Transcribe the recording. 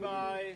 by